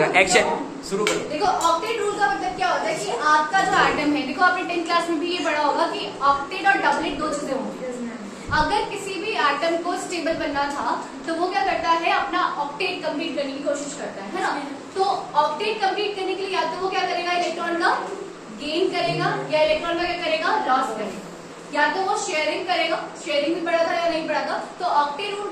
रहा है एक्शन शुरू करो। देखो ऑक्टेट रूल का मतलब क्या होता है कि आपका जो एटम है, देखो, आपने टेंथ क्लास में भी ये पढ़ा होगा कि ऑक्टेट और डबलेट दो चीज़ें होंगी अगर किसी भी एटम को स्टेबल बनना था तो वो क्या करता है, अपना ऑक्टेट कंप्लीट करने की कोशिश करता है ना? तो ऑक्टेट कंप्लीट करने के लिए या तो वो क्या करेगा इलेक्ट्रॉन का गेन करेगा, या इलेक्ट्रॉन का क्या करेगा लॉस करेगा। या तो वो शेयरिंग करेगा शेयरिंग भी पढ़ा था या नहीं पढ़ा था तो ऑक्टेट रूल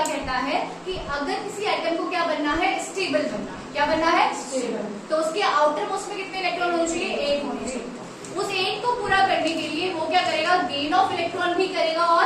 क्या कहता है कि अगर किसी आइटम को क्या बनना है? स्टेबल बनना। क्या बनना है? स्टेबल तो उसके आउटर मोस्ट में कितने इलेक्ट्रॉन होने चाहिए? एक होने चाहिए। उस एक को पूरा करने के लिए वो क्या करेगा? गेन ऑफ़ इलेक्ट्रॉन भी करेगा और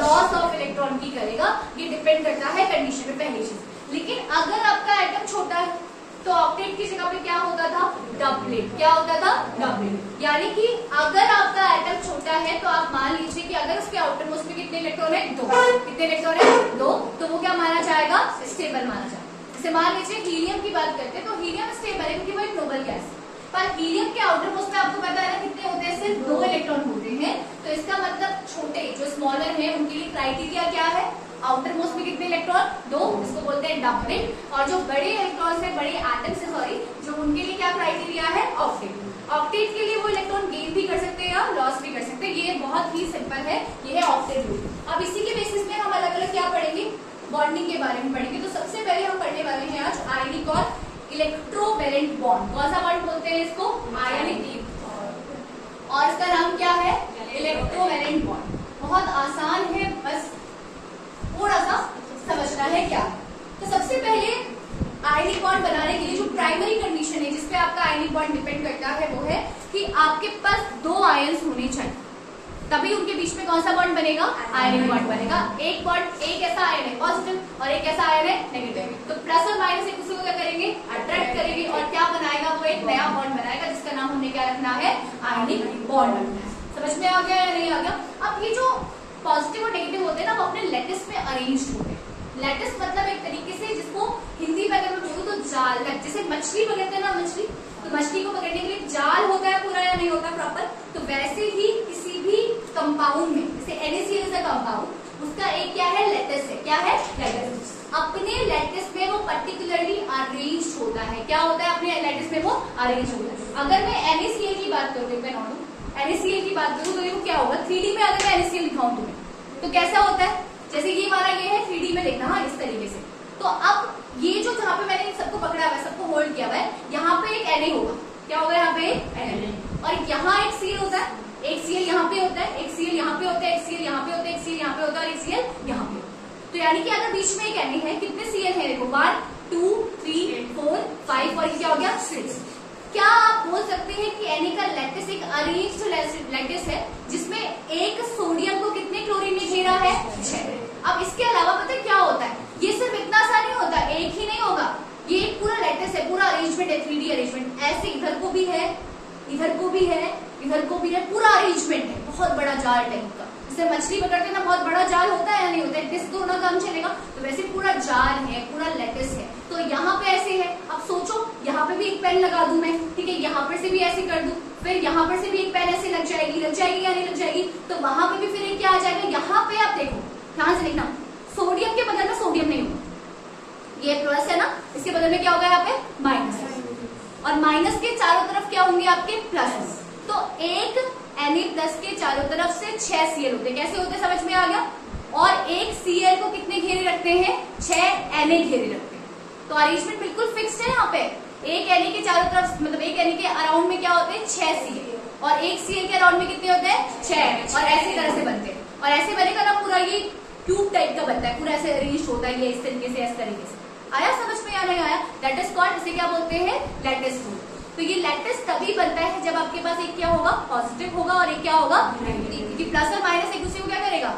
लॉस ऑफ़ इलेक्ट्रॉन भी करेगा। ये डिपेंड करता है कंडीशन में पहली चीज़। लेकिन अगर आपका आइटम छोटा है तो ऑक्टेट की जगह पे क्या होता था? डबलेट क्या होता था? डबलेट यानी कि अगर आपका एटम छोटा है तो आप मान लीजिए कि अगर उसके आउटर मोस्ट में कितने इलेक्ट्रॉन है? दो। कितने इलेक्ट्रॉन है? दो। तो वो क्या माना जाएगा? स्टेबल माना जाएगा। मान लीजिए हीलियम की बात करते हैं तो हीलियम स्टेबल है क्योंकि वो एक नोबल गैस पर हीलियम के आउटर मोस्ट में आपको पता है कितने होते हैं? सिर्फ़ दो इलेक्ट्रॉन होते हैं। तो इसका मतलब छोटे, जो स्मॉलर है, उनके लिए क्राइटेरिया क्या है? आउटर मोस्ट में कितने इलेक्ट्रॉन दो इसको बोलते हैं डबलेट और जो बड़े इलेक्ट्रॉन है, बड़े एटम्स है सॉरी जो उनके लिए क्या क्राइटेरिया है? ऑक्टेट ऑक्टेट के लिए वो इलेक्ट्रॉन गेन भी कर सकते हैं या लॉस भी कर सकते हैं. ये बहुत ही सिंपल है, ये है ऑक्टेट रूल अब इसी के बेसिस में हम अलग अलग क्या पढ़ेंगे? बॉन्डिंग के बारे में पढ़ेंगे. तो सबसे पहले हम पढ़ने वाले हैं आज आयनिक और इलेक्ट्रोवेलेंट बॉन्ड कौन सा बॉन्ड बोलते हैं इसको? आयनिक और इसका नाम क्या है? इलेक्ट्रोवेलेंट बॉन्ड बहुत आसान है बस थोड़ा सा समझना है क्या तो सबसे पहले आयनिक बॉन्ड बनाने के लिए जो प्राइमरी कंडीशन है जिसपे आपका आयनिक बॉन्ड डिपेंड करता है वो है कि आपके पास दो आयन्स होने चाहिए। तभी उनके बीच में कौन सा बॉन्ड बनेगा? आयनिक बॉन्ड बनेगा। एक बॉन्ड एक ऐसा आयन है पॉजिटिव और एक ऐसा आयन है नेगेटिव तो प्लस और माइनस एक दूसरे को क्या करेंगे? अट्रैक्ट करेंगे। और क्या बनाएगा वो एक नया बॉन्ड बनाएगा जिसका नाम हमने क्या रखना है? आयनिक बॉन्ड समझ में आ गया या नहीं आ गया? अब ये जो पॉजिटिव और नेगेटिव होते हैं ना वो अपने लेटेस्ट में अरेंज होते हैं। लेटेस्ट मतलब एक तरीके से जिसको हिंदी में जाल जैसे मछली पकड़ते हैं ना मछली तो मछली को पकड़ने के लिए जाल होता है पूरा या नहीं होता प्रॉपर तो वैसे ही किसी भी कंपाउंड में, जैसे एनएसीएल इज़ कंपाउंड उसका एक क्या है? लेटेस है। क्या है? लेटेस अपने लेटेस में वो पर्टिकुलरली अरेंज होता है। क्या होता है अपने लेटेस में? वो अरेंज होता है। अगर मैं एनएसीएल की बात करूँ मैं नॉर्मल एनएसीएल की बात करूँ तो देखो क्या होगा? थ्री में अगर मैं एनएसीएल दिखाऊँ तुम्हें तो कैसा होता है? जैसे ये वाला ये है थ्री में देखना हाँ इस तरीके से। तो अब ये जो जहाँ पे मैंने इन सबको पकड़ा हुआ है सबको होल्ड किया हुआ है यहाँ पे एक एन होगा। क्या होगा यहाँ पे? एन और यहाँ एक सीएल होता है। एक सीएल यहाँ पे होता है एक सीएल यहाँ पे होता है एक सीएल यहाँ पे होता है एक सीएल यहाँ पे होता है और एक सीएल यहाँ पे तो यानी कि अगर बीच में एक एन है कितने सीएल है देखो? One two three four five और क्या हो गया? सिक्स क्या आप बोल सकते हैं कि एनी का लैटिस एक अरेंज्ड लैटिस है जिसमें एक सोडियम को कितने क्लोरीन ने घेरा है? छह। अब इसके अलावा पता है क्या होता है ये सिर्फ़ इतना सा नहीं होता एक ही नहीं होगा ये लैटिस है पूरा अरेंजमेंट है थ्री डी अरेंजमेंट ऐसे इधर को भी है, इधर को भी है, इधर को भी है, पूरा अरेंजमेंट है। बहुत बड़ा जाल टाइप का। जैसे मछली पकड़ते ना बहुत बड़ा जाल होता है या नहीं होता है डिस्क तो ना काम चलेगा? तो वैसे पूरा जाल है, पूरा लेटेस है। तो यहाँ पे ऐसे है। अब सोचो, यहाँ पे भी एक पेन लगा दू मैं, ठीक है? यहाँ पर से भी ऐसे कर दू, फिर यहाँ पर से भी एक पेन ऐसे लग जाएगी लग जाएगी या नहीं लग जाएगी? तो वहाँ पे भी फिर एक क्या आ जाएगा? यहाँ पे आप देखो, ध्यान से देखना। सोडियम के बदल में सोडियम नहीं होगा। ये प्लस है ना? इसके बदल में क्या होगा यहाँ पे? माइनस। और माइनस के चारों तरफ़ क्या होंगे आपके? प्लस तो एक एन प्लस के चारों तरफ़ से छह सीएल होते कैसे होते समझ में आ गया? और एक सीएल को कितने घेरे रखते हैं? छह एन घेरे रखते हैं। तो अरेंजमेंट बिल्कुल फिक्स है यहाँ पे। एक एन के चारों तरफ़ मतलब एक एन के अराउंड में क्या होते हैं? छह सीएल और एक सीएल के अराउंड में कितने होते हैं? छह। और ऐसी तरह से बनते हैं। और ऐसे बनेगा ना पूरा ये ट्यूब टाइप का बनता है। पूरा ऐसे अरेंज होता है ये इस तरीके से, इस तरीके से। आया समझ में या नहीं आया? लेटेस्ट कॉल्ड इसे क्या बोलते हैं? लेटेस्ट रूल तो ये लैटिस तभी बनता है जब आपके पास एक क्या होगा? पॉजिटिव होगा और एक क्या होगा? क्योंकि प्लस और माइनस एक दूसरे को क्या करेगा?